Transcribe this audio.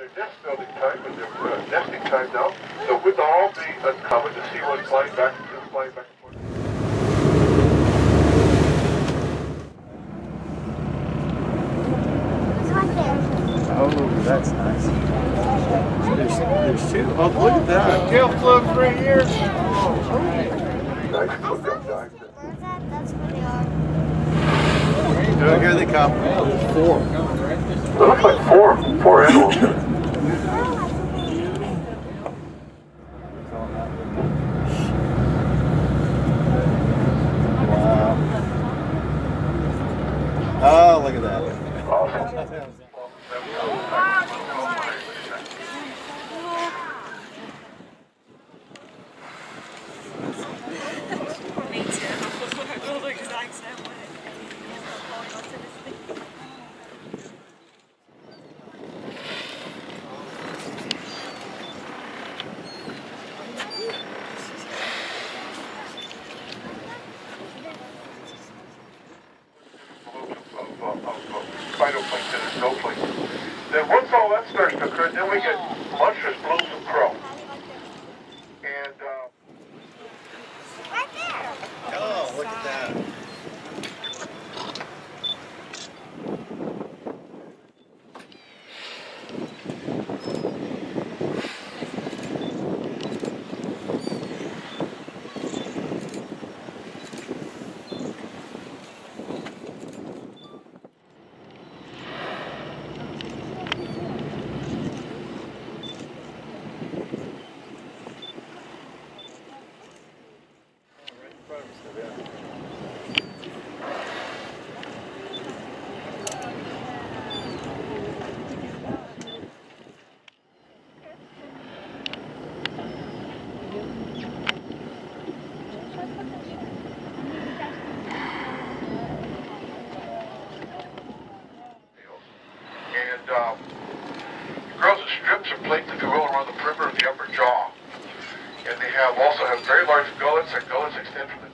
their nest building time and their uh, nesting time now. So we'll all be uncovered to see what's flying back and flying back and forth. It's. Oh, that's nice. There's, there's two. Oh, look at that. Tail flips right here. Nice. Where's that? That's where they are. Oh, here they come. It looks like four, four animals. Wow. Oh, look at that. Awesome. Me too. I feel the exact same way. Going up to this thing. of, of, of, of phytoplankton and zooplankton. Then once all that starts to occur, then we get oh monstrous blooms of krill. And uh, Right there. Oh, look at that. and um, grows in strips of plankton that go around the perimeter of the upper jaw. And they have also have very large gullets. Their gullets extend from the